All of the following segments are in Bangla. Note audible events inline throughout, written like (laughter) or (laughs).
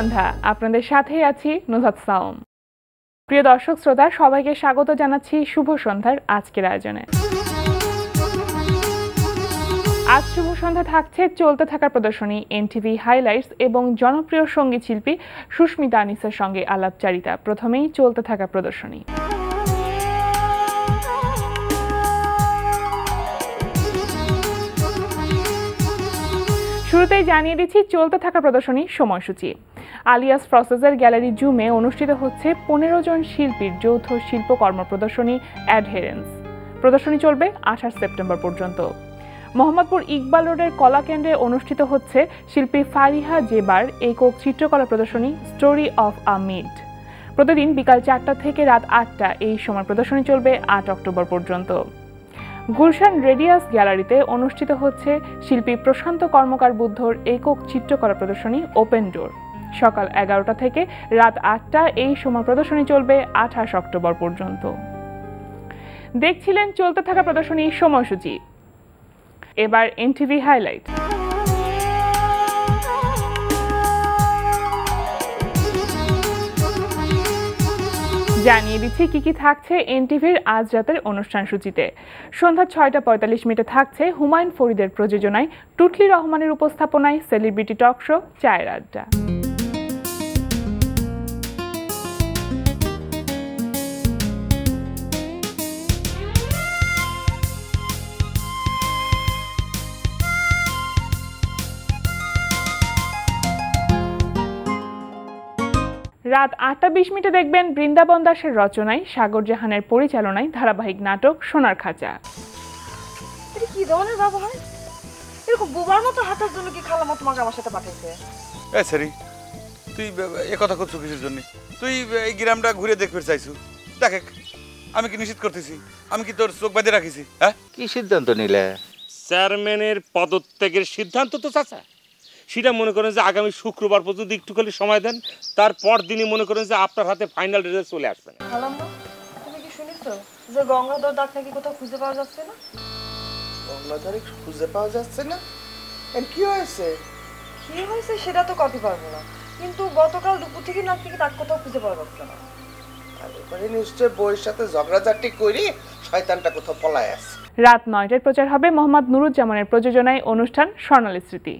সন্ধ্যা। আপনাদের সাথেই আছি নুজাত সাওম প্রিয় দর্শক শ্রোতা, সবাইকে স্বাগত জানাচ্ছি শুভ সন্ধ্যার আজকের আয়োজনে। আজ শুভ সন্ধ্যা থাকছে চলতে থাকা প্রদর্শনী, এনটিভি হাইলাইটস এবং জনপ্রিয় সংগীত শিল্পী সুস্মিতা আনিসের সঙ্গে আলাপচারিতা। প্রথমেই চলতে থাকা প্রদর্শনী। শুরুতেই জানিয়ে দিচ্ছি, চলতে থাকা প্রদর্শনী সময়সূচি। আলিয়াস প্রসেসের গ্যালারি জুমে অনুষ্ঠিত হচ্ছে পনেরো জন শিল্পীর যৌথ শিল্পকর্ম প্রদর্শনী অ্যাডহেরেন্স। প্রদর্শনী চলবে আঠাশ সেপ্টেম্বর পর্যন্ত। মোহাম্মদপুর ইকবাল রোডের কলা কেন্দ্রে অনুষ্ঠিত হচ্ছে শিল্পী ফারিহা জেবার একক চিত্রকলা প্রদর্শনী স্টোরি অফ আ মিড প্রতিদিন বিকাল চারটা থেকে রাত আটটা এই সময় প্রদর্শনী চলবে আট অক্টোবর পর্যন্ত। গুলশান রেডিয়াস গ্যালারিতে অনুষ্ঠিত হচ্ছে শিল্পী প্রশান্ত কর্মকার বুদ্ধর একক চিত্রকলা প্রদর্শনী ওপেন ডোর। সকাল এগারোটা থেকে রাত আটটা এই সময় প্রদর্শনী চলবে আঠাশ অক্টোবর পর্যন্ত। দেখছিলেন চলতে থাকা প্রদর্শনী সময়সূচি। এবার এনটিভি হাইলাইট। জানিয়ে দিচ্ছি কি কি থাকছে এনটিভির আজ রাতের অনুষ্ঠান সূচিতে। সন্ধ্যা ছয়টা পঁয়তাল্লিশ মিনিটে থাকছে হুমায়ুন ফরিদের প্রযোজনায় টুটলি রহমানের উপস্থাপনায় সেলিব্রিটি টক শো চায়ের আড্ডা। রাত আটটা বিশ মিনিটে দেখবেন বৃন্দাবন দাসের রচনায় সাগর জাহানের পরিচালনায় ধারাবাহিক নাটক সোনার খাঁচা। এটা কি ধরনের ব্যবহার? এরকম বোবার মতো হাতের জন্য কি খালামা তোমাকে আমার সাথে পাঠাইছে? এ সারি তুই এ কথা করছ কিসের জন্য? তুই এই গ্রামটা ঘুরে দেখতে চাইছু। দেখ আমি কি নিষেধ করতেছি? আমি কি তোর চোখ বাঁধে রাখিছি হ্যাঁ? কি সিদ্ধান্ত নিলে? চেয়ারম্যানের পদত্যাগের সিদ্ধান্ত তো চাচা। সেটা মনে করেন যে আগামী শুক্রবার পর্যন্ত একটু খালি সময় দেন তারপর দিনই মনে করেন যে আপনার হাতে ফাইনাল রেজাল্ট চলে আসবে খালাম্মা তুমি কি শুনেছো যে গঙ্গাধর ডাক নাকি কোথাও খুঁজে পাওয়া যাচ্ছে না? গঙ্গাধরে খুঁজে পাওয়া যাচ্ছে না? এর কি হয়েছে? কি হয়েছে সেটা তো পারব না। কিন্তু গতকাল দুপুর থেকে নাক থেকে তার কোথাও খুঁজে পাওয়া যাচ্ছে না। নিশ্চয় বইয়ের সাথে ঝগড়াঝাটি করি শয়তানটা কোথাও পলায় আছে। রাত নয়টায় প্রচার হবে মোহাম্মদ নুরুজ্জামানের প্রযোজনায় অনুষ্ঠান স্বর্ণালী স্মৃতি।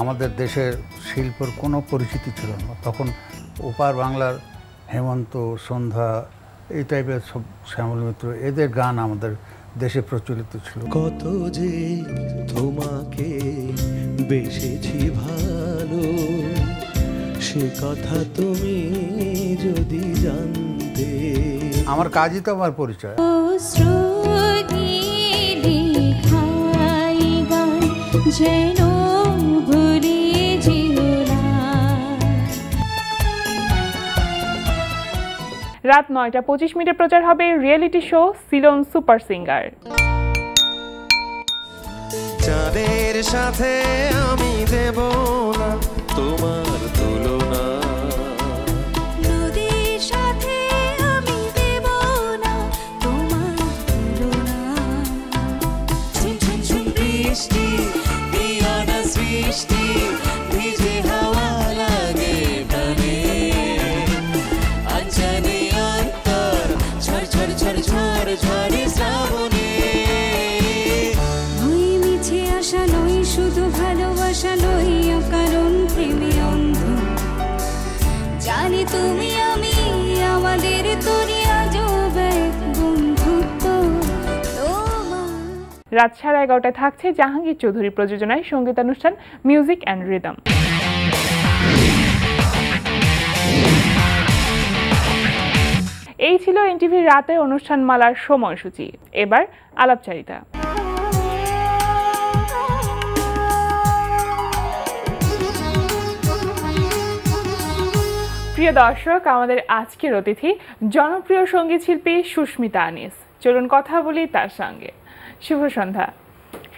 আমাদের দেশের শিল্পর কোনো পরিচিতি ছিল না। তখন ওপার বাংলার হেমন্ত সন্ধ্যা এই টাইপের সব শ্যামল মিত্র এদের গান আমাদের দেশে প্রচলিত ছিল। কত যে তোমাকে বেসেছি ভালো সে কথা তুমি যদি জানতে। আমার কাজই তো আমার পরিচয়। যেন রাত নয়টা পঁচিশ মিনিটে প্রচার হবে রিয়েলিটি শো সিলন সুপার সিঙ্গার চাঁদের সাথে আমি দেব না তোমার তুলনা। নদীর রাত সাড়ে এগারোটায় থাকছে জাহাঙ্গীর চৌধুরী প্রযোজনায় সঙ্গীতানুষ্ঠান মিউজিক অ্যান্ড রিদম এই ছিল এনটিভির রাতে অনুষ্ঠান মালার সময়সূচি। এবার আলাপচারিতা। প্রিয় দর্শক, আমাদের আজকের অতিথি জনপ্রিয় সংগীত শিল্পী সুস্মিতা আনিস। চলুন কথা বলি তার সঙ্গে। শুভ সন্ধ্যা।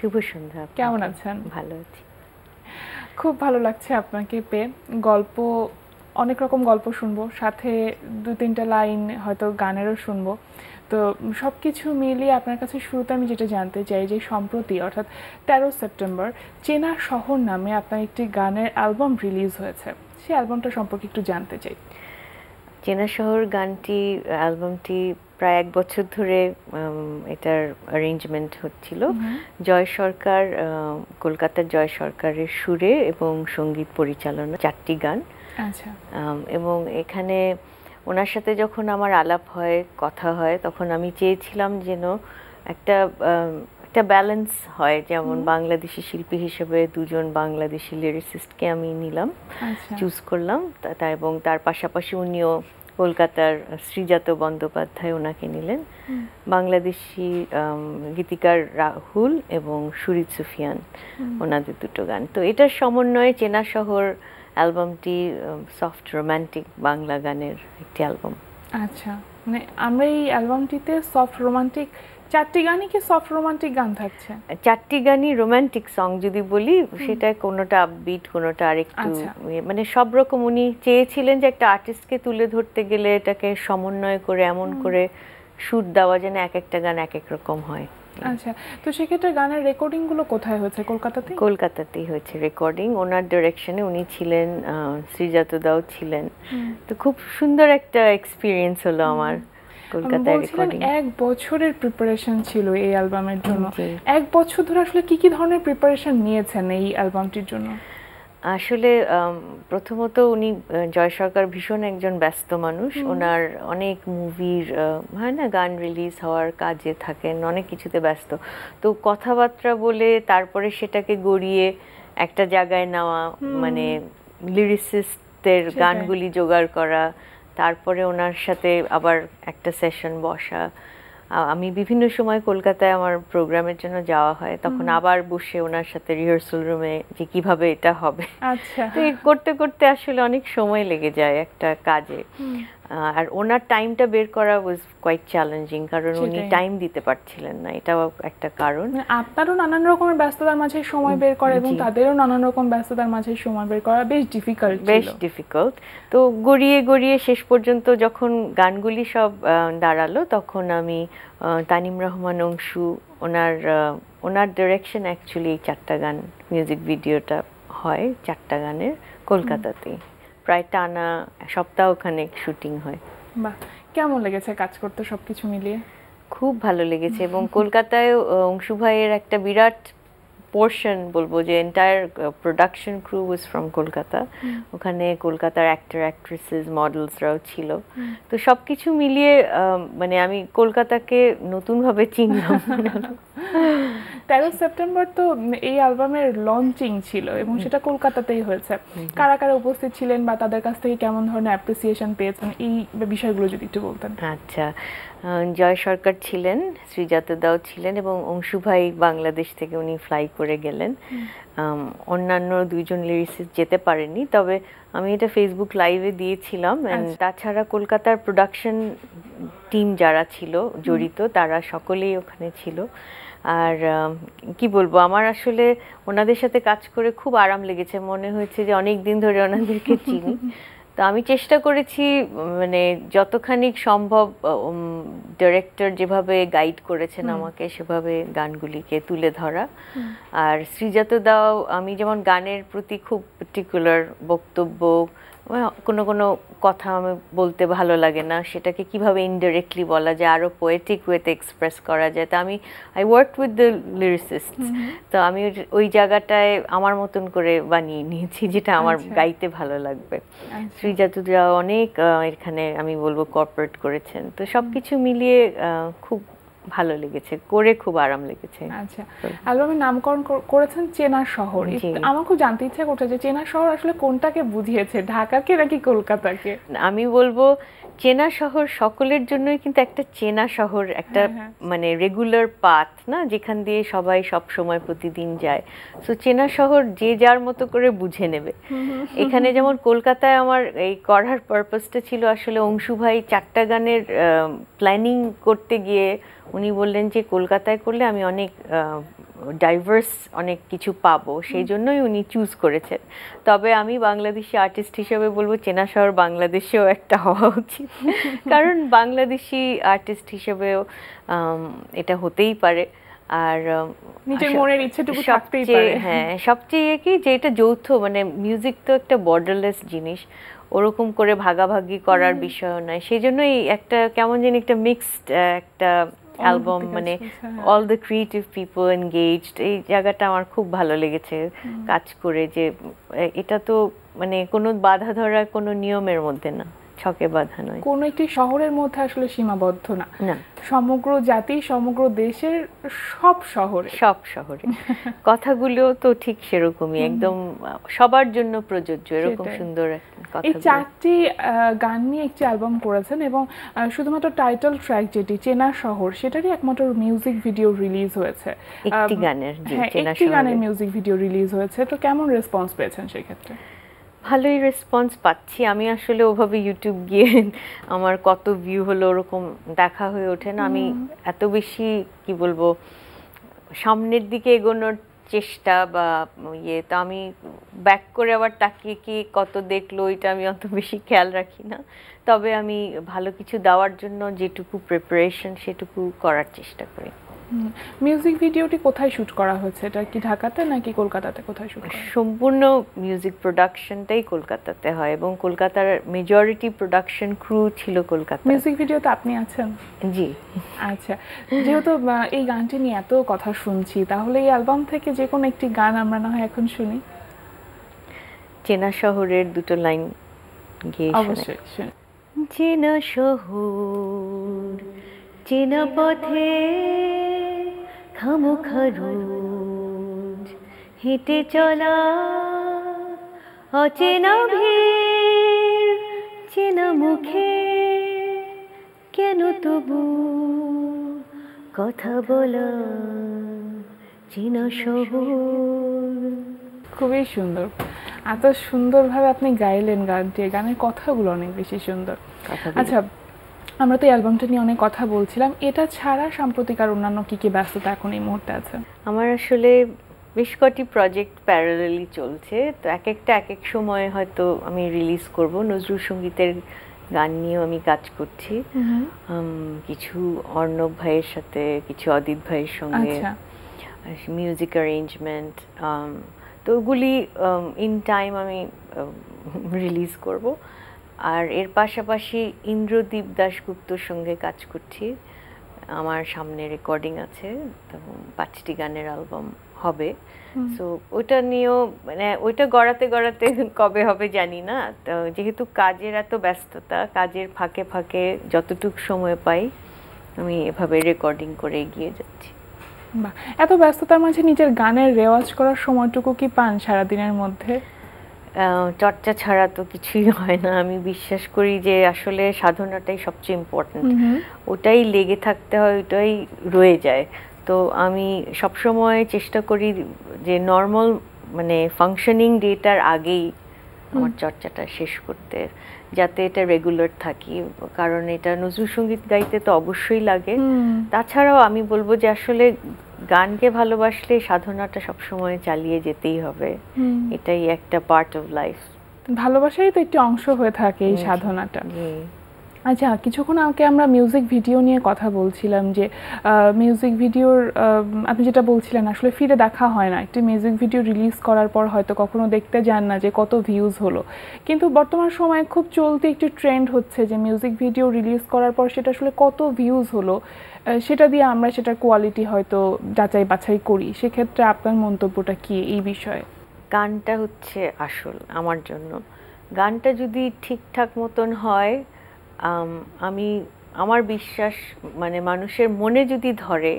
শুভ সন্ধ্যা কেমন আছেন? ভালো আছি। খুব ভালো লাগছে আপনাকে পেয়ে। গল্প অনেক রকম গল্প শুনব সাথে দু তিনটা লাইন হয়তো গানেরও শুনব। তো সব কিছু মিলিয়ে আপনার কাছে শুরুতে আমি যেটা জানতে চাই যে সম্প্রতি অর্থাৎ তেরো সেপ্টেম্বর চেনা শহর নামে আপনার একটি গানের অ্যালবাম রিলিজ হয়েছে। সেই অ্যালবামটা সম্পর্কে একটু জানতে চাই। চেনা শহর গানটি অ্যালবামটি প্রায় এক বছর ধরে এটার অ্যারেঞ্জমেন্ট হচ্ছিল। জয় সরকার কলকাতার জয় সরকারের সুরে এবং সংগীত পরিচালনা চারটি গান। আচ্ছা। এবং এখানে ওনার সাথে যখন আমার আলাপ হয় কথা হয় তখন আমি চেয়েছিলাম যেন একটা একটা ব্যালেন্স হয়। যেমন বাংলাদেশি শিল্পী হিসেবে দুজন বাংলাদেশি লিরিসিস্টকে আমি নিলাম আচ্ছা। চুজ করলাম। তা- তা এবং তার পাশাপাশি উনিও কলকাতার শ্রীজাত বন্দ্যোপাধ্যায় ওনাকে নিলেন। বাংলাদেশি গীতিকার রাহুল এবং সুরিত সুফিয়ান ওনাদের দুটো গান। তো এটার সমন্বয়ে চেনা শহর অ্যালবামটি সফট রোমান্টিক বাংলা গানের একটি অ্যালবাম। আচ্ছা মানে আমরা এই অ্যালবামটিতে সফট রোমান্টিক চারটি গানই কি সফট রোমান্টিক গান থাকছে? চারটি গানই রোমান্টিক সং যদি বলি সেটা কোনোটা আপবিট কোনোটা আরেকটু আচ্ছা। ইয়ে, মানে সব রকম উনি চেয়েছিলেন যে একটা আর্টিস্টকে তুলে ধরতে গেলে এটাকে সমন্বয় করে এমন করে সুর দেওয়া যেন এক একটা গান এক এক রকম হয়। আচ্ছা তো সেক্ষেত্রে গানের রেকর্ডিংগুলো কোথায় হয়েছে? কলকাতাতে কলকাতাতেই হয়েছে রেকর্ডিং ওনার ডিরেকশনে উনি ছিলেন আহ, শ্রীজাত দাও ছিলেন। তো খুব সুন্দর একটা এক্সপিরিয়েন্স হলো আমার। কলকাতায় রেকর্ডিং এক বছরের প্রিপারেশন ছিল এই অ্যালবামের জন্য। এক বছর ধরে আসলে কি কি ধরনের প্রিপারেশন নিয়েছেন এই অ্যালবামটির জন্য? আসলে প্রথমত উনি জয় সরকার ভীষণ একজন ব্যস্ত মানুষ। ওনার অনেক মুভির হয় না গান রিলিজ হওয়ার কাজে থাকেন অনেক কিছুতে ব্যস্ত। তো কথাবার্তা বলে তারপরে সেটাকে গড়িয়ে একটা জায়গায় নেওয়া মানে লিরিসিস্টদের গানগুলি জোগাড় করা তারপরে ওনার সাথে আবার একটা সেশন বসা। আমি বিভিন্ন সময় কলকাতায় আমার প্রোগ্রামের জন্য যাওয়া হয়। তখন আবার বসে ওনার সাথে রিহার্সাল রুমে যে কীভাবে এটা হবে। আচ্ছা। তো করতে করতে আসলে অনেক সময় লেগে যায় একটা কাজে। আর ওনার টাইমটা বের করা ওয়াজ কোয়াইট চ্যালেঞ্জিং কারণ উনি টাইম দিতে পারছিলেন না এটাও একটা কারণ। মানে আপনারও নানান রকমের ব্যস্ততার মাঝে সময় বের করা এবং তাদেরও নানান রকম ব্যস্ততার মাঝে সময় বের করা বেশ ডিফিকাল্ট বেশ ডিফিকাল্ট তো গড়িয়ে গড়িয়ে শেষ পর্যন্ত যখন গানগুলি সব দাঁড়াল তখন আমি তানিম রহমান অংশু ওনার ওনার ডিরেকশন অ্যাকচুয়ালি এই চারটা গান মিউজিক ভিডিওটা হয় চারটা গানের কলকাতাতেই। প্রায় টানা সপ্তাহখানেক শুটিং হয়। বাহ কেমন লেগেছে কাজ করতে সবকিছু মিলিয়ে? খুব ভালো লেগেছে এবং কলকাতায় অংশু ভাইয়ের একটা বিরাট পোর্শন বলব যে entire production crew was from Kolkata. ওখানে কলকাতার অ্যাক্টর অ্যাক্ট্রেসেস মডেলসরাও ছিল। তো সব কিছু মিলিয়ে মানে আমি কলকাতাকে নতুনভাবে চিনলাম। (laughs) তেরো সেপ্টেম্বর তো এই অ্যালবামের লঞ্চিং ছিল এবং সেটা কলকাতাতেই হয়েছে। কারা কারা উপস্থিত ছিলেন বা তাদের কাছ থেকে কেমন ধরনের অ্যাপ্রিসিয়েশন পেয়েছেন এই বিষয়গুলো যদি একটু বলতেন। আচ্ছা জয় সরকার ছিলেন শ্রীজাত দাও ছিলেন এবং অংশু ভাই বাংলাদেশ থেকে উনি ফ্লাই করে গেলেন। অন্যান্য দুইজন লিরিসিস্ট যেতে পারেননি তবে আমি এটা ফেসবুক লাইভে দিয়েছিলাম আচ্ছা। তাছাড়া কলকাতার প্রোডাকশন টিম যারা ছিল জড়িত তারা সকলেই ওখানে ছিল। আর কি বলব আমার আসলে ওনাদের সাথে কাজ করে খুব আরাম লেগেছে। মনে হয়েছে যে অনেক দিন ধরে ওনাদেরকে চিনি। (laughs) তো আমি চেষ্টা করেছি মানে যতখানি সম্ভব ডিরেক্টর যেভাবে গাইড করেছেন আমাকে সেভাবে গানগুলিকে তুলে ধরা। আর শ্রীজাত দাও আমি যেমন গানের প্রতি খুব পার্টিকুলার বক্তব্য কোনো কোনো কথা আমি বলতে ভালো লাগে না। সেটাকে কীভাবে ইনডাইরেক্টলি বলা যায় আরও পোয়েটিক ওয়েতে এক্সপ্রেস করা যায়। তা আমি I work with the lyricist তো আমি ওই- জায়গাটায় আমার মতন করে বানিয়ে নিয়েছি যেটা আমার আচ্ছা। গাইতে ভালো লাগবে। আচ্ছা। শ্রীজাতুরা অনেক এখানে আমি বলব কর্পোরেট করেছেন। তো সব কিছু মিলিয়ে খুব ভালো লেগেছে করে খুব আরাম লেগেছে। আচ্ছা অ্যালবামের নামকরণ কর- করেছেন চেনা শহর। আমার খুব জানতে ইচ্ছা করছে যে চেনা শহর আসলে কোনটাকে বুঝিয়েছে ঢাকাকে নাকি কলকাতাকে? আমি বলব চেনা শহর সকলের জন্যই কিন্তু একটা চেনা শহর একটা হ্যাঁ, হ্যাঁ। মানে রেগুলার পাথ না? যেখান দিয়ে সবাই সব সময় প্রতিদিন যায়। সো চেনা শহর যে যার মতো করে বুঝে নেবে। এখানে (laughs) যেমন কলকাতায় আমার এই করার পারপাসটা ছিল আসলে অংশু ভাই চারটা গানের প্ল্যানিং করতে গিয়ে উনি বললেন যে কলকাতায় করলে আমি অনেক ডাইভার্স অনেক কিছু পাবো সেই জন্যই উনি চুজ করেছেন। তবে আমি বাংলাদেশি আর্টিস্ট হিসেবে বলব চেনা শহর বাংলাদেশেও একটা হওয়া উচিত। (laughs) কারণ বাংলাদেশি আর্টিস্ট হিসেবেও এটা হতেই পারে। আর নিজের মনের ইচ্ছেটুকু থাকতেই পারে। হ্যাঁ সবচেয়ে কি যে এটা যৌথ মানে মিউজিক তো একটা বর্ডারলেস জিনিস। ওরকম করে ভাগাভাগি করার বিষয় নয়। সেই জন্যই একটা কেমন জানি একটা মিক্সড একটা অ্যালবাম মানে হ্যাঁ। All the creative people engaged এই জায়গাটা আমার খুব ভালো লেগেছে কাজ করে যে এটা তো মানে কোনো বাধা ধরা কোনো নিয়মের মধ্যে না ছকে বাধা নয়। কোনো একটি শহরের মধ্যে আসলে সীমাবদ্ধ না। না। সমগ্র জাতি সমগ্র দেশের সব শহরে। সব শহরে। (laughs) কথাগুলো তো ঠিক সেরকমই একদম সবার জন্য প্রযোজ্য এরকম সুন্দর এই চারটি গান নিয়ে একটি অ্যালবাম করেছেন এবং শুধুমাত্র টাইটেল ট্র্যাক যেটি চেনা শহর সেটারই একমাত্র মিউজিক ভিডিও রিলিজ হয়েছে। একটি গানের, হ্যাঁ একটি গানের মিউজিক ভিডিও রিলিজ হয়েছে। তো কেমন রেসপন্স পেয়েছেন সেক্ষেত্রে? ভালোই রেসপন্স পাচ্ছি। আমি আসলে ওভাবে ইউটিউব গিয়ে (laughs) আমার কত ভিউ হলো ওরকম দেখা হয়ে ওঠে না। আমি এত বেশি কি বলব সামনের দিকে এগোনোর চেষ্টা বা ইয়ে তো আমি ব্যাক করে আবার তাকিয়ে কি কত দেখল এটা আমি অত বেশি খেয়াল রাখি না। তবে আমি ভালো কিছু দেওয়ার জন্য যেটুকু প্রিপারেশন সেটুকু করার চেষ্টা করি। মিউজিক ভিডিওটি কোথায় শুট করা হয়েছে? এটা কি ঢাকাতে নাকি কলকাতাতে কোথায় শুট সম্পূর্ণ মিউজিক প্রোডাকশনটাই কলকাতাতে হয় এবং কলকাতার মেজরিটি প্রোডাকশন ক্রু ছিল কলকাতা মিউজিক ভিডিওতে আপনি আছেন? জি। আচ্ছা যেহেতু এই গানটি নিয়ে এত কথা শুনছি তাহলে এই অ্যালবাম থেকে যে কোনো একটি গান আমরা না হয় এখন শুনি? চেনা শহরের দুটো লাইন গিয়ে অবশ্যই চেনা শহর চেনা পথে খামোখা রোজ হেঁটে চলা অচেনা ভিড় চেনা মুখে কেন তবু কথা বলা চেনা শহর খুবই সুন্দর। এত সুন্দরভাবে আপনি গাইলেন গানটি এই গানের কথাগুলো অনেক বেশি সুন্দর। আচ্ছা আমরা তো এই অ্যালবামটা নিয়ে অনেক কথা বলছিলাম। এটা ছাড়া সাম্প্রতিক আর অন্যান্য কি কি ব্যস্ততা এখন এই মুহূর্তে আছে? আমার আসলে বেশ কটি প্রজেক্ট প্যারালালি চলছে। তো এক একটা এক এক সময় হয়তো আমি রিলিজ করব। নজরুল সঙ্গীতের গান নিয়েও আমি কাজ করছি। কিছু অর্ণব ভাইয়ের সাথে কিছু অদিত ভাইয়ের সঙ্গে। আচ্ছা। মিউজিক অ্যারেঞ্জমেন্ট তো ওগুলি ইন টাইম আমি রিলিজ (laughs) করব। আর এর পাশাপাশি ইন্দ্রদীপ দাশগুপ্তর সঙ্গে কাজ করছি। আমার সামনে রেকর্ডিং আছে তো পাঁচটি গানের অ্যালবাম হবে। সো ওইটা নিয়েও মানে ওইটা গড়াতে গড়াতে কবে হবে জানি না। তো যেহেতু কাজের এত ব্যস্ততা কাজের ফাঁকে ফাঁকে যতটুকু সময় পাই আমি এভাবে রেকর্ডিং করে এগিয়ে যাচ্ছি। এত ব্যস্ততার মাঝে নিজের গানের রেওয়াজ করার সময়টুকু কি পান সারাদিনের মধ্যে? চর্চা ছাড়া তো কিছুই হয় না। আমি বিশ্বাস করি যে আসলে সাধনাটাই সবচেয়ে ইম্পর্ট্যান্ট ওটাই লেগে থাকতে হয় ওটাই রয়ে যায়। তো আমি সবসময় চেষ্টা করি যে নর্মাল মানে ফাংশনিং ডেটার আগেই আমার চর্চাটা শেষ করতে। যাতে এটা রেগুলার থাকি কারণ এটা নজরুল সংগীত গাইতে তো অবশ্যই লাগে। তাছাড়াও আমি বলব যে আসলে গানকে ভালোবাসলে সাধনাটা সবসময় চালিয়ে যেতেই হবে। এটাই একটা পার্ট অফ লাইফ ভালোবাসাই তো একটি অংশ হয়ে থাকে এই সাধনাটা। আচ্ছা কিছুক্ষণ আগে আমরা মিউজিক ভিডিও নিয়ে কথা বলছিলাম যে মিউজিক ভিডিওর আপনি যেটা বলছিলেন, আসলে ফিরে দেখা হয় না। একটি মিউজিক ভিডিও রিলিজ করার পর হয়তো কখনো দেখতে যান না যে কত ভিউজ হলো। কিন্তু বর্তমান সময়ে খুব চলতি একটি ট্রেন্ড হচ্ছে যে মিউজিক ভিডিও রিলিজ করার পর সেটা আসলে কত ভিউজ হলো সেটা দিয়ে আমরা সেটার কোয়ালিটি হয়তো যাচাই বাছাই করি। সেক্ষেত্রে আপনার মন্তব্যটা কি এই বিষয়ে? গানটা হচ্ছে আসল, আমার জন্য। গানটা যদি ঠিকঠাক মতন হয় আম, আমি আমার বিশ্বাস মানে মানুষের মনে যদি ধরে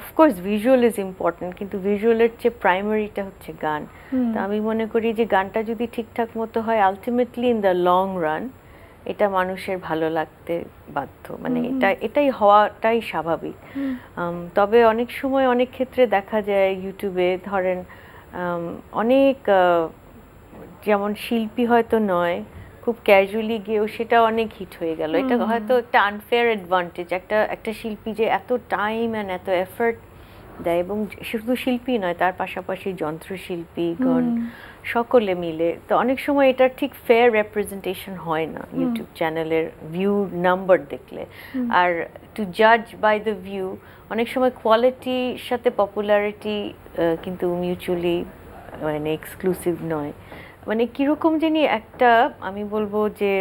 অফকোর্স ভিজুয়াল ইজ ইম্পর্টেন্ট কিন্তু ভিজুয়ালের চেয়ে প্রাইমারিটা হচ্ছে গান। তো আমি মনে করি যে গানটা যদি ঠিকঠাক মতো হয় ultimately in the long run এটা মানুষের ভালো লাগতে বাধ্য। মানে এটা এটাই হওয়াটাই স্বাভাবিক। তবে অনেক সময় অনেক ক্ষেত্রে দেখা যায় ইউটিউবে ধরেন অনেক যেমন শিল্পী হয়তো নয় খুব ক্যাজুয়ালি গিয়েও সেটা অনেক হিট হয়ে গেল। এটা হয়তো একটা আনফেয়ার অ্যাডভান্টেজ একটা একটা শিল্পী যে এত টাইম অ্যান্ড এত এফার্ট দেয় এবং শুধু শিল্পী নয় তার পাশাপাশি যন্ত্রশিল্পী গণ সকলে মিলে। তো অনেক সময় এটার ঠিক ফেয়ার রেপ্রেজেন্টেশন হয় না ইউটিউব চ্যানেলের ভিউ নাম্বার দেখলে। আর টু জাজ বাই দ্য ভিউ অনেক সময় কোয়ালিটির সাথে পপুলারিটি কিন্তু মিউচুয়ালি মানে এক্সক্লুসিভ নয়। মানে কীরকম জানি একটা আমি বলব যে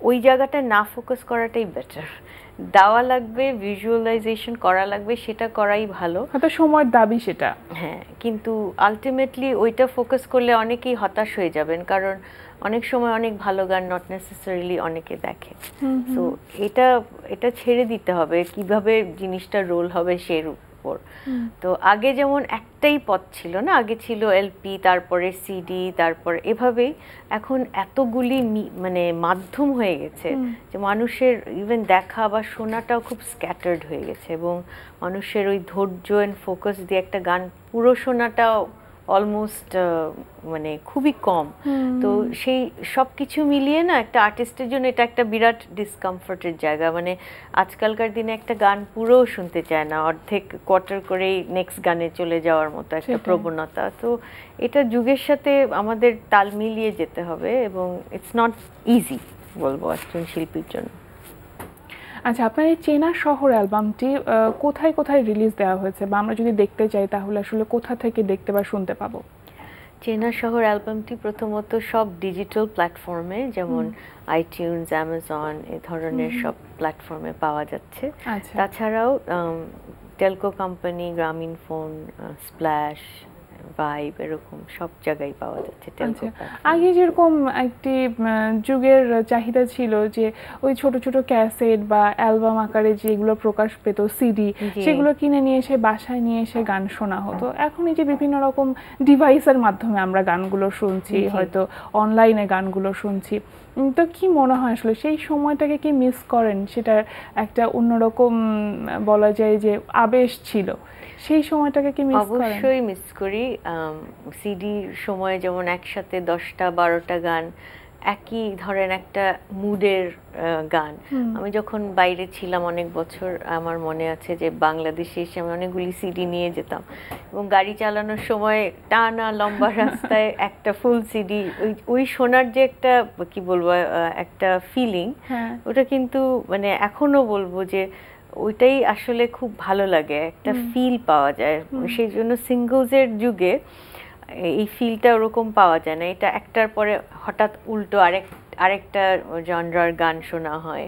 ওই জায়গাটা না ফোকাস করাটাই বেটার দেওয়া লাগবে ভিজুয়ালাইজেশন করা লাগবে সেটা করাই ভালো। হয়তো সময়ের দাবি সেটা। হ্যাঁ কিন্তু আলটিমেটলি ওইটা ফোকাস করলে অনেকেই হতাশ হয়ে যাবেন কারণ অনেক সময় অনেক ভালো গান নট নেসেসারিলি অনেকে দেখে। তো এটা এটা ছেড়ে দিতে হবে কীভাবে জিনিসটা রোল হবে সের উপর। তো আগে যেমন একটাই পথ ছিল না আগে ছিল এলপি তারপরে সিডি তারপর এভাবেই এখন এতগুলি মানে মাধ্যম হয়ে গেছে যে মানুষের ইভেন দেখা বা শোনাটাও খুব স্ক্যাটার্ড হয়ে গেছে এবং মানুষের ওই ধৈর্য অ্যান্ড ফোকাস দিয়ে একটা গান পুরো শোনাটাও অলমোস্ট মানে খুবই কম। তো সেই সব কিছু মিলিয়ে না একটা আর্টিস্টের জন্য এটা একটা বিরাট ডিসকমফোর্টের জায়গা। মানে আজকালকার দিনে একটা গান পুরোও শুনতে চায় না। অর্ধেক কোয়ার্টার করেই নেক্সট গানে চলে যাওয়ার মতো একটা প্রবণতা। তো এটা যুগের সাথে আমাদের তাল মিলিয়ে যেতে হবে এবং ইটস নট ইজি বলব একজন শিল্পীর জন্য। আচ্ছা আপনার এই চেনা শহর অ্যালবামটি কোথায় কোথায় রিলিজ দেওয়া হয়েছে? বা আমরা যদি দেখতে চাই তাহলে আসলে কোথা থেকে দেখতে বা শুনতে পাবো? চেনা শহর অ্যালবামটি প্রথমত সব ডিজিটাল প্ল্যাটফর্মে যেমন আইটিউনস অ্যামাজন এ ধরনের সব প্ল্যাটফর্মে পাওয়া যাচ্ছে। আচ্ছা। তাছাড়াও telco company Grameen phone splash vibe এরকম সব জায়গায় পাওয়া যাচ্ছে আচ্ছা। আগে যেরকম একটি যুগের চাহিদা ছিল যে ওই ছোট ছোট ক্যাসেট বা অ্যালবাম আকারে যেগুলো প্রকাশ পেত সিডি সেগুলো কিনে নিয়ে এসে বাসায় নিয়ে এসে গান শোনা হতো। এখন এই যে বিভিন্ন রকম ডিভাইসের মাধ্যমে আমরা গানগুলো শুনছি হয়তো অনলাইনে গানগুলো শুনছি। তো কি মনে হয় আসলে? সেই সময়টাকে কি মিস করেন? সেটা একটা অন্যরকম বলা যায় যে আবেশ ছিল। সেই সময়টাকে কি মিস করেন? অবশ্যই মিস করি। সিডি সময় যেমন একসাথে দশটা, বারোটা গান একই ধরেন একটা মুডের গান। আমি যখন বাইরে ছিলাম অনেক বছর আমার মনে আছে যে বাংলাদেশে এসে আমি অনেকগুলি সিডি নিয়ে যেতাম এবং গাড়ি চালানোর সময় টানা লম্বা (laughs) রাস্তায় একটা ফুল সিডি ওই ওই শোনার যে একটা কি বলব একটা ফিলিং হ্যাঁ। ওটা কিন্তু মানে এখনও বলব যে ওইটাই আসলে খুব ভালো লাগে একটা ফিল পাওয়া যায়। সেই জন্য সিঙ্গলসের যুগে এই ফিলটা ওরকম পাওয়া যায় না। এটা একটার পরে হঠাৎ উল্টো আরেক আরেকটা জনরার গান শোনা হয়।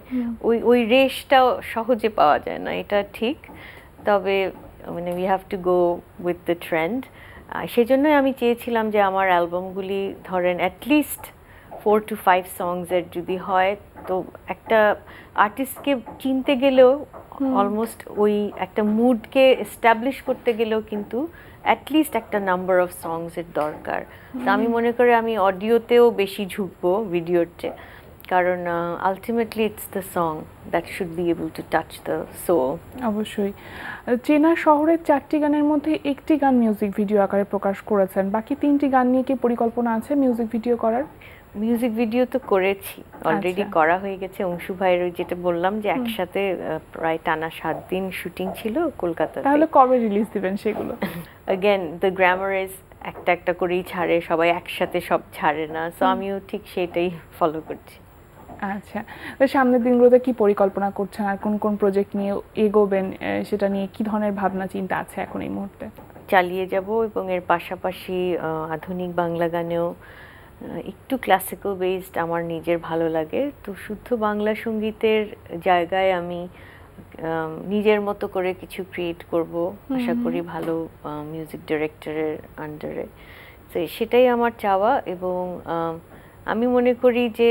ওই ওই রেশটাও সহজে পাওয়া যায় না এটা ঠিক। তবে মানে we have to go with the trend সেই জন্যই আমি চেয়েছিলাম যে আমার অ্যালবামগুলি ধরেন at least four to five সংসের যদি হয় তো একটা আর্টিস্টকে চিনতে গেলেও অলমোস্ট ওই একটা মুডকে এস্টাবলিশ করতে গেলেও কিন্তু অ্যাটলিস্ট একটা নাম্বার অফ সংসের দরকার। তো আমি মনে করি আমি অডিওতেও বেশি ঝুঁকবো ভিডিওর চেয়ে। কারণ ultimately it's the song that should be able to touch the soul অবশ্যই। চেনা শহরের চারটি গানের মধ্যে একটি গান মিউজিক ভিডিও আকারে প্রকাশ করেছেন। বাকি তিনটি গান নিয়ে কি পরিকল্পনা আছে মিউজিক ভিডিও করার? মিউজিক ভিডিও তো করেছি। অলরেডি আচ্ছা। করা হয়ে গেছে। অংশু ভাইয়ের ওই যেটা বললাম যে একসাথে প্রায় টানা সাত দিন শুটিং ছিল কলকাতাতে। তাহলে কবে রিলিজ দিবেন সেগুলো? (laughs) অ্যাগেন দ্য গ্রামারেজ একটা একটা করেই ছাড়ে সবাই একসাথে সব ছাড়ে না। সো আমিও ঠিক সেটাই ফলো করছি। আচ্ছা। তো সামনের দিনগুলোতে কি পরিকল্পনা করছেন? আর কোন কোন প্রজেক্ট নিয়ে এগোবেন সেটা নিয়ে কি ধরনের ভাবনা চিন্তা আছে এখন এই মুহূর্তে? চালিয়ে যাব এবং এর পাশাপাশি আধুনিক বাংলা গানেও একটু ক্লাসিক্যাল বেসড আমার নিজের ভালো লাগে। তো শুদ্ধ বাংলা সঙ্গীতের জায়গায় আম, নিজের মতো করে কিছু ক্রিয়েট করব। আশা করি ভালো মিউজিক ডিরেক্টরের আন্ডারে তো সেটাই আমার চাওয়া এবং আম, মনে করি যে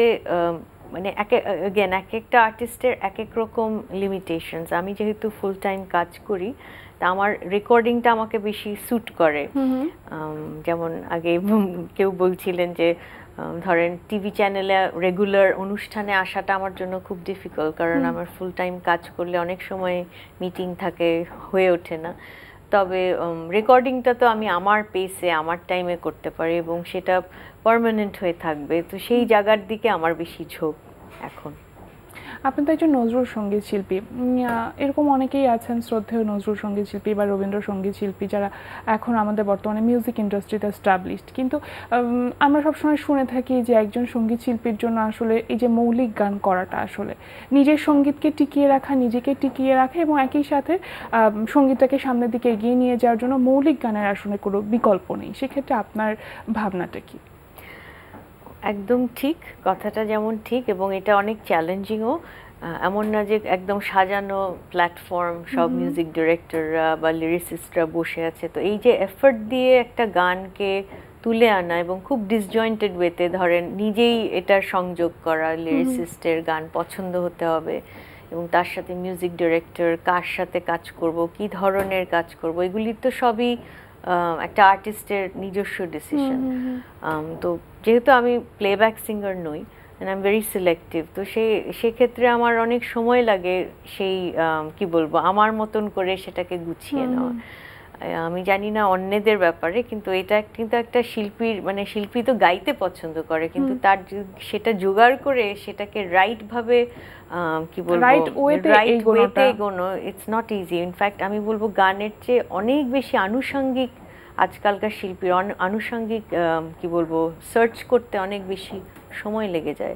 মানে এক অ্যাগেন এক একটা আর্টিস্টের এক এক রকম লিমিটেশনস আমি যেহেতু ফুল টাইম কাজ করি তা আমার রেকর্ডিংটা আমাকে বেশি স্যুট করে। যেমন আগে কেউ বলছিলেন যে ধরেন টিভি চ্যানেলে রেগুলার অনুষ্ঠানে আসাটা আমার জন্য খুব ডিফিকাল্ট কারণ আমার ফুল টাইম কাজ করলে অনেক সময় মিটিং থাকে হয়ে ওঠে না। তবে রেকর্ডিংটা তো আমি আমার পেসে আমার টাইমে করতে পারি এবং সেটা পারমানেন্ট হয়ে থাকবে। তো সেই জায়গার দিকে আমার বেশি ঝোঁক এখন। আপনি তো একজন নজরুল সংগীত শিল্পী। এরকম অনেকেই আছেন শ্রদ্ধেয় নজরুল সংগীত শিল্পী বা রবীন্দ্রসঙ্গীত শিল্পী যারা এখন আমাদের বর্তমানে মিউজিক ইন্ডাস্ট্রিতে স্টাবলিশড কিন্তু আমরা সবসময় শুনে থাকি যে একজন সংগীত শিল্পীর জন্য আসলে এই যে মৌলিক গান করাটা আসলে, নিজের সঙ্গীতকে টিকিয়ে রাখা, নিজেকে টিকিয়ে রাখা এবং একই সাথে সঙ্গীতটাকে সামনের দিকে এগিয়ে নিয়ে যাওয়ার জন্য মৌলিক গানের আসলে কোনো বিকল্প নেই। সেক্ষেত্রে আপনার ভাবনাটা কি? একদম ঠিক কথাটা যেমন ঠিক এবং এটা অনেক চ্যালেঞ্জিংও এমন না যে একদম সাজানো প্ল্যাটফর্ম সব মিউজিক ডিরেক্টররা বা লিরিসিস্টরা বসে আছে। তো এই যে এফর্ট দিয়ে একটা গানকে তুলে আনা এবং খুব ডিসজয়েন্টেড ওয়েতে ধরেন নিজেই এটার সংযোগ করা লিরিসিস্টের গান পছন্দ হতে হবে এবং তার সাথে মিউজিক ডিরেক্টর কার সাথে কাজ করব কি ধরনের কাজ করব এগুলি তো সবই একটা আর্টিস্টের নিজস্ব ডিসিশন তো যেহেতু আমি প্লেব্যাক সিঙ্গার নই and I am very selective তো সেই সেক্ষেত্রে আমার অনেক সময় লাগে সেই আম, কি বলব আমার মতন করে সেটাকে গুছিয়ে নেওয়া। আমি জানি না অন্যদের ব্যাপারে কিন্তু এটা কিন্তু একটা শিল্পীর মানে শিল্পী তো গাইতে পছন্দ করে কিন্তু তার সেটা জোগাড় করে সেটাকে রাইট ভাবে কি বলব রাইট। ওয়েতে এগোনো ইটস নট ইজি ইনফ্যাক্ট আমি বলব গানের চেয়ে অনেক বেশি আনুষঙ্গিক আজকালকার শিল্পীর আনুষঙ্গিক কি বলব সার্চ করতে অনেক বেশি সময় লেগে যায়।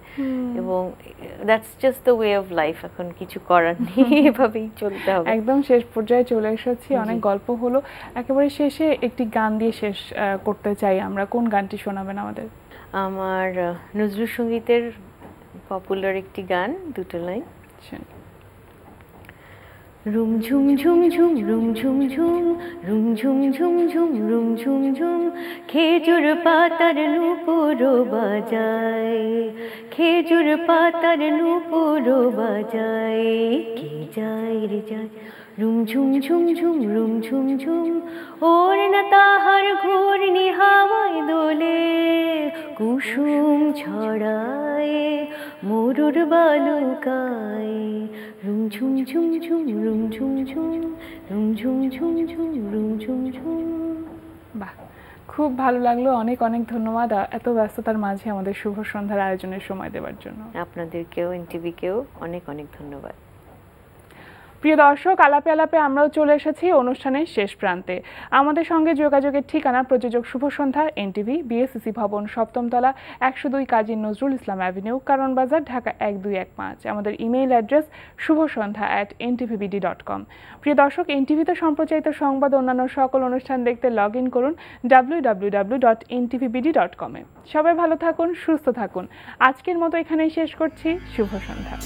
এবং that's just the way of life এখন কিছু করার নেই এভাবেই চলতে হবে। একদম শেষ পর্যায়ে চলে এসেছি অনেক গল্প হলো। একেবারে শেষে একটি গান দিয়ে শেষ করতে চাই আমরা। কোন গানটি শোনাবেন আমাদের? আমার নজরুল সঙ্গীতের পপুলার একটি গান দুটো লাইন। রুম ঝুম ঝুম ঝুম, রুম ঝুম ঝুম, রুম ঝুম ঝুম ঝুম, রুম ঝুম ঝুম। খেজুর পাতার নূপুর বাজায়, খেজুর পাতার নূপুর বাজায়, কে যায় রে যায়। রুম ঝুম ঝুম ঝুম রুম ঝুম ঝুম। ওর না তাহার ঘূর্ণি হাওয়ায় দোলে কুসুম ছড়ায় মরুর বালুকায়। রুম ঝুম ঝুম ঝুম রুম ঝুম ঝুম রুম ঝুম ঝুম ঝুম রুম ঝুম ঝুম। বাহ খুব ভালো লাগল। অনেক অনেক ধন্যবাদ এত ব্যস্ততার মাঝে আমাদের শুভ সন্ধ্যার আয়োজনের সময় দেওয়ার জন্য। আপনাদেরকেও এনটিভিকেও অনেক অনেক ধন্যবাদ। প্রিয় দর্শক, আলাপে আলাপে আমরাও চলে এসেছি অনুষ্ঠানের শেষ প্রান্তে। আমাদের সঙ্গে যোগাযোগের ঠিকানা, প্রযোজক শুভ সন্ধ্যা, এনটিভি, বিএসসিসি ভবন, সপ্তমতলা, একশো দুই কাজী নজরুল ইসলাম অ্যাভিনিউ, কারণ বাজার ঢাকা এক দুই এক পাঁচ। আমাদের email address Shubho Sondha at NTVBD dot com প্রিয় দর্শক, এনটিভিতে সম্প্রচারিত সংবাদ, অন্যান্য সকল অনুষ্ঠান দেখতে লগ ইন করুন W W W dot NTVBD dot কমে সবাই ভালো থাকুন, সুস্থ থাকুন। আজকের মতো এখানেই শেষ করছি। শুভ সন্ধ্যা।